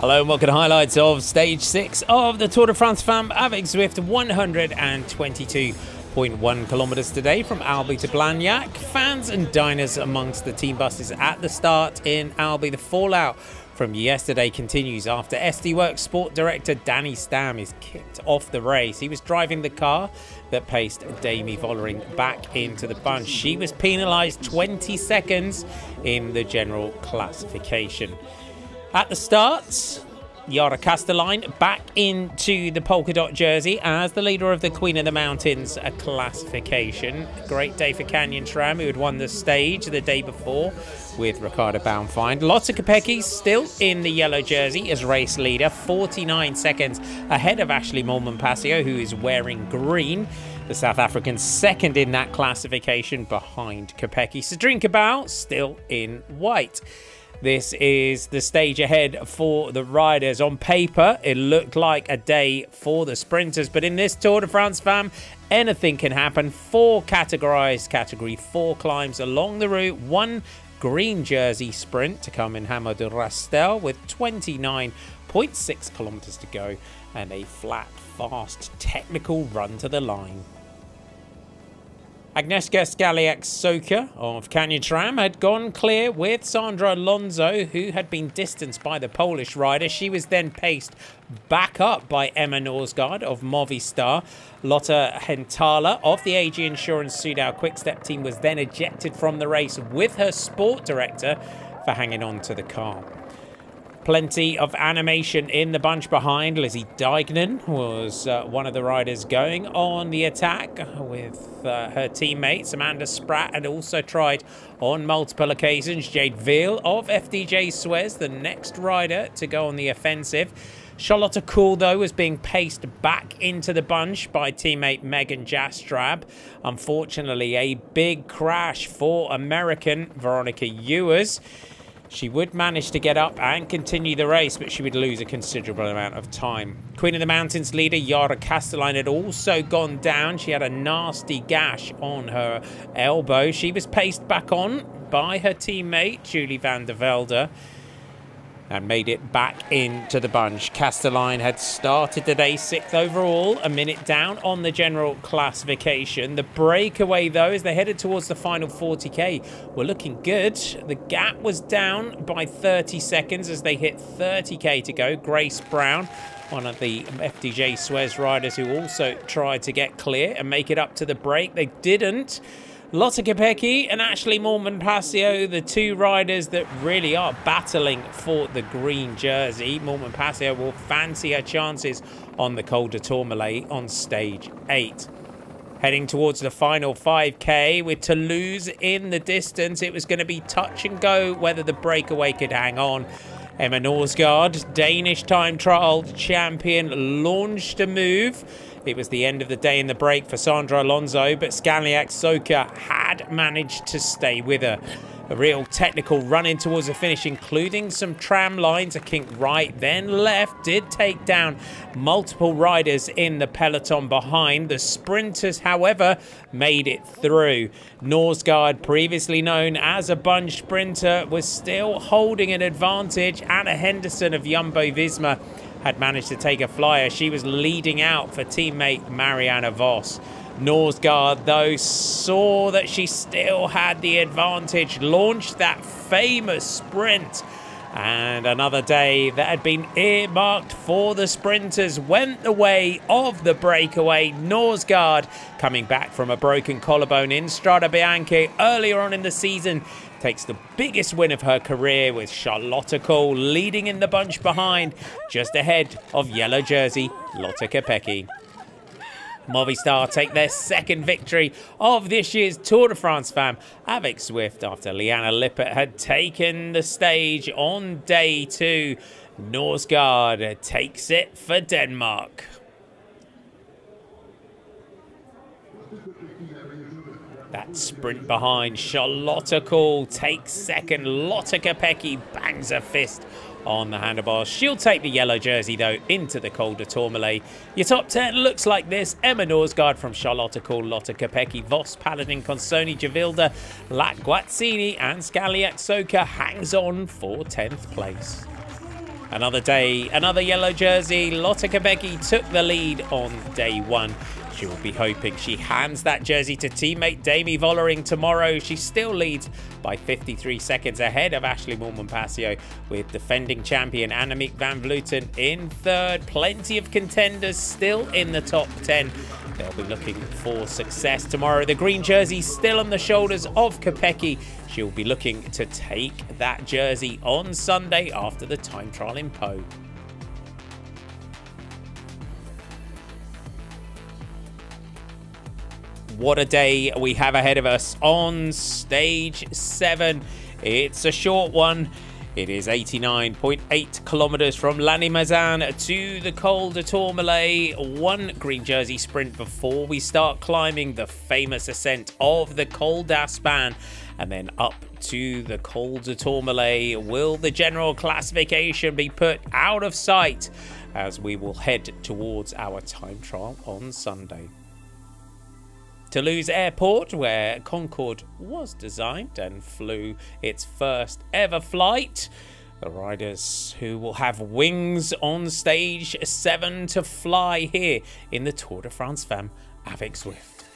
Hello and welcome to highlights of stage six of the Tour de France Femmes avec Zwift 122.1 kilometers today from Albi to Blagnac. Fans and diners amongst the team buses at the start in Albi. The fallout from yesterday continues after SD Worx Sport Director Danny Stam is kicked off the race. He was driving the car that paced Demi Vollering back into the bunch. She was penalised 20 seconds in the general classification. At the start, Yara Kastelijn back into the polka dot jersey as the leader of the Queen of the Mountains a classification. Great day for Canyon SRAM, who had won the stage the day before with Ricarda Bauernfeind. Lotte Kopecky still in the yellow jersey as race leader, 49 seconds ahead of Ashleigh Moolman-Pasio, who is wearing green. The South African second in that classification behind Kopecky. Cédrine Kerbaol still in white. This is the stage ahead for the riders. On paper, it looked like a day for the sprinters, but in this Tour de France Femmes, anything can happen. Four categorized category four climbs along the route, one green jersey sprint to come in Hameau du Rastel with 29.6 kilometers to go and a flat, fast, technical run to the line. Agnieszka Skalniak-Sójka of Canyon SRAM had gone clear with Sandra Alonso, who had been distanced by the Polish rider. She was then paced back up by Emma Norsgaard of Movistar. Lotta Henttala of the AG Insurance Soudal Quickstep team was then ejected from the race with her sport director for hanging on to the car. Plenty of animation in the bunch behind. Lizzie Deignan was uh, one of the riders going on the attack with uh, her teammates. Amanda Spratt had also tried on multiple occasions. Jade Wiel of FDJ Suez, the next rider to go on the offensive. Charlotte Kool, though, was being paced back into the bunch by teammate Megan Jastrab. Unfortunately, a big crash for American Veronica Ewers. She would manage to get up and continue the race, but she would lose a considerable amount of time. Queen of the Mountains leader Yara Kastelijn had also gone down. She had a nasty gash on her elbow. She was paced back on by her teammate Julie Van de Velde and made it back into the bunch. Kastelijn had started today sixth overall, a minute down on the general classification. The breakaway, though, as they headed towards the final 40k, were looking good. The gap was down by 30 seconds as they hit 30k to go. Grace Brown one of the FDJ Suez riders who also tried to get clear and make it up to the break. They didn't. Lotte Kopecky and Ashleigh Moolman-Pasio, the two riders that really are battling for the green jersey. Moolman-Pasio will fancy her chances on the Col de Tourmalet on stage 8. Heading towards the final 5k with Toulouse in the distance, it was going to be touch and go whether the breakaway could hang on. Emma Norsgaard, Danish time trial champion, launched a move it was the end of the day in the break for Sandra Alonso, but Skalniak-Sójka had managed to stay with her. A real technical run in towards the finish, including some tram lines, a kink right, then left, did take down multiple riders in the peloton behind. The sprinters, however, made it through. Norsgaard, previously known as a bunch sprinter, was still holding an advantage. Anna Henderson of Jumbo Visma had managed to take a flyer. She was leading out for teammate Marianne Vos. Norsgaard, though, saw that she still had the advantage, launched that famous sprint. And another day that had been earmarked for the sprinters went the way of the breakaway. Norsgaard coming back from a broken collarbone in Strade Bianche earlier on in the season takes the biggest win of her career with Charlotte Kool leading in the bunch behind, just ahead of yellow jersey Lotte Kopecky. Movistar take their second victory of this year's Tour de France Femmes avec Zwift, after Liane Lippert had taken the stage on day two. Norsgaard takes it for Denmark. That sprint behind. Charlotte Kool takes second. Lotte Kopecky bangs a fist on the handlebars. She'll take the yellow jersey, though, into the Col de Tourmalet. Your top 10 looks like this. Emma Norsgaard from Charlotte Kool, Lotte Kopecky, Vos, Paladin, Consonni, Javilda, Lat Guazzini and Skalniak-Sójka hangs on for 10th place. Another day, another yellow jersey. Lotte Kopecky took the lead on day one. She will be hoping she hands that jersey to teammate Demi Vollering tomorrow. She still leads by 53 seconds ahead of Ashleigh Moolman-Pasio with defending champion Annemiek van Vleuten in third. Plenty of contenders still in the top 10. They'll be looking for success tomorrow. The green jersey still on the shoulders of Kopecky. She'll be looking to take that jersey on Sunday after the time trial in Pau. What a day we have ahead of us on stage seven. It's a short one. It is 89.8 kilometers from Lannemezan to the Col de Tourmalet. One green jersey sprint before we start climbing the famous ascent of the Col d'Aspin and then up to the Col de Tourmalet. Will the general classification be put out of sight as we will head towards our time trial on Sunday? Toulouse Airport, where Concorde was designed and flew its first ever flight. The riders who will have wings on stage 7 to fly here in the Tour de France Femmes avec Zwift.